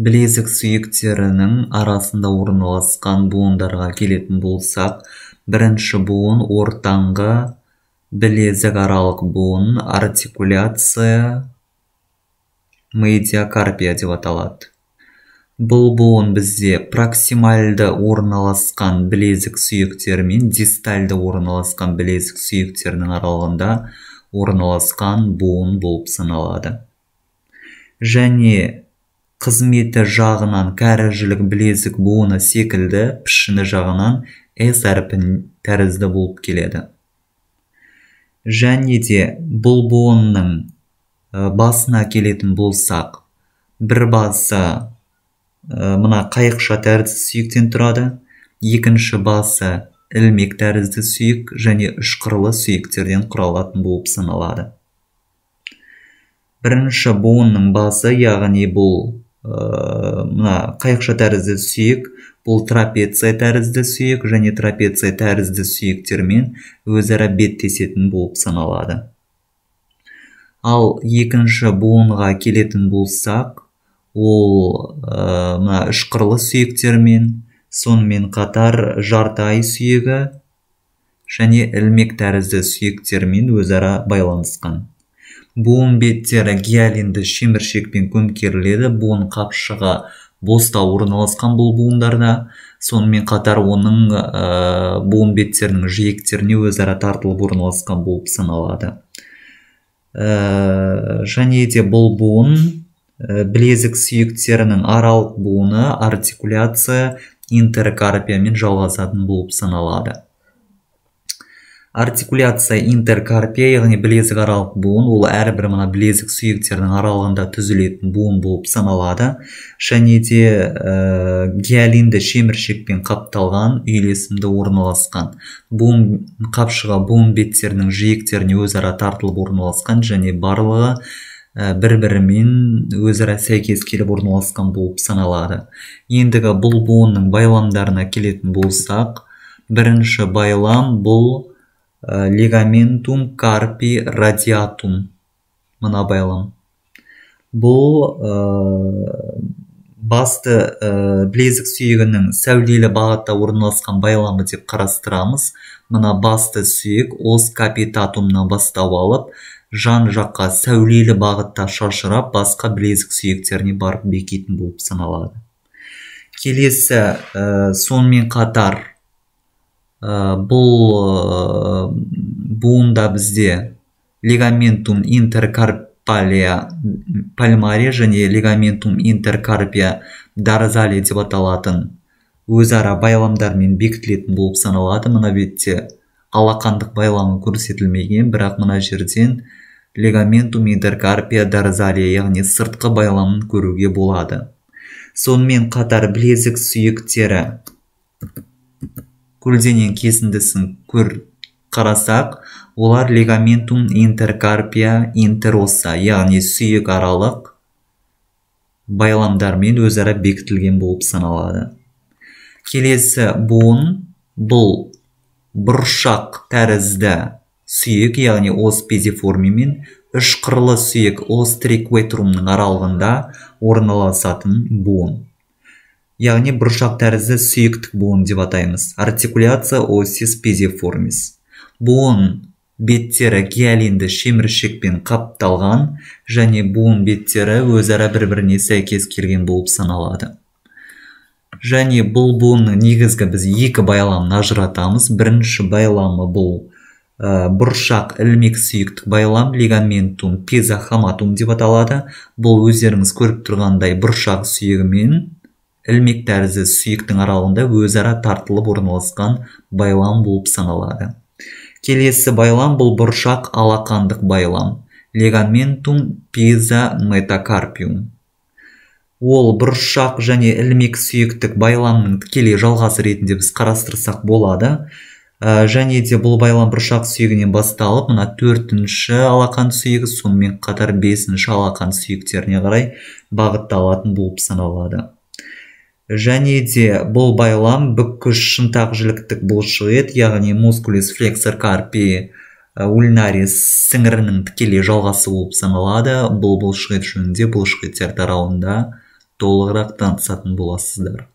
білезік сүйектерінің арасында орналасқан буындарға келетін болсақ бірінші буын ортаңғы білезік аралық буын артикуляция медиакарпия деп аталады. Бұл буын бізде проксимальды орналасқан білезік сүйектері мен дистальды орналасқан білезік сүйектерінің аралығында орналасқан буын болып саналады. Және қызметі жағынан кәрі жілік білезік буыны секілді пішіні жағынан с әрпін тәрізді болып келеді. Және де бұл буынның басына келетін болсақ бір басы мына қайықша тәрізді сүйектен тұрады екінші басы ілмек тәрізді сүйек және үш қырлы сүйектерден құралатын болып саналады. Бірінші буынның басы яғни бұл мына қайықша тәрізді сүйек бұл трапеция тәрізді сүйек және трапеция тәрізді сүйектермен өзара беттесетін болып саналады. Ал екінші буынға келетін болсақ ол ә, мына үш қырлы сүйектермен сонымен қатар жарты сүйегі және ілмек тәрізді сүйектермен өзара байланысқан. Буын беттері гиалинді шеміршекпен көмкеріледі буын қапшығы боста орналасқан бұл буындарда. Сонымен қатар оның ә, буын беттерінің жиектеріне өзара тартылып орналасқан болып саналады. Ә, және де бұл буын ә, білезік сүйектерінің аралық буыны артикуляция интеркарпиямен жалғасатын болып саналады. Артикуляция интеркарпия яғни білезік аралық буын ол әрбір мына білезік сүйектердің аралығында түзілетін буын болып саналады. Және де ә, гиалинді шеміршекпен қапталған үйлесімді орналасқан буын қапшыға буын беттерінің жиектеріне өзара тартылып орналасқан және барлығы ә, бір бірімен өзара сәйкес келіп орналасқан болып саналады. Ендігі бұл буынның байламдарына келетін болсақ бірінші байлам бұл лигаментум карпи радиатум. Мына байлам бұл ә, басты ә, білезік сүйегінің сәулелі бағытта орналасқан байламы деп қарастырамыз. Мына басты сүйек ос капитатумнан бастау алып жан жаққа сәулелі бағытта шашырап басқа білезік сүйектеріне барып бекитін болып саналады. Келесі ә, сонымен қатар Э, бұл э, буында бізде лигаментум интеркарпалия пальмаре және лигаментум интеркарпия дарзали деп аталатын өзара байламдармен бекітілетін болып саналады. Мына бетте алақандық байламы көрсетілмеген бірақ мына жерден лигаментум интеркарпия дарзалия яғни сыртқы байламын көруге болады. Сонымен қатар білезік сүйектері көлденең кесіндісін көр қарасақ олар лигаментум интеркарпия интероса яғни сүйек аралық байламдармен өзара бекітілген болып саналады. Келесі буын бұл бұршақ тәрізді сүйек яғни ос пезиформи үш қырлы сүйек ос трикветрумның аралығында орналасатын буын. Яғни бұршақ тәрізді сүйіктік буын деп атаймыз. Артикуляция осис пезиформис. Буын беттері гиалинді шеміршекпен қапталған және буын беттері өзара бір біріне сәйкес келген болып саналады. Және бұл буынның негізгі біз екі байламын ажыратамыз. Бірінші байламы бұл ә, бұршақ ілмек сүйіктік байлам лигаментум пезахаматум деп аталады. Бұл өздеріңіз көріп тұрғандай бұршақ сүйегімен ілмек тәрізді сүйектің аралығында өзара тартылып орналасқан байлам болып саналады. Келесі байлам бұл бұршақ алақандық байлам. Легаментум пиза метакарпиум. Ол бұршақ және ілмек сүйектік байламның тікелей жалғасы ретінде біз қарастырсақ болады. Ә, және де бұл байлам бұршақ сүйегінен басталып мына төртінші алақан сүйегі сонымен қатар бесінші алақан сүйектеріне қарай бағытталатын болып саналады. Және де бұл байлам бүкіш шынтақ жіліктік бұлшықет яғни мускулис флексор карпи ульнарис сіңірінің тікелей жалғасы болып саналады. Бұл бұлшықет жөнінде бұлшықеттер тарауында толығырақ танысатын боласыздар.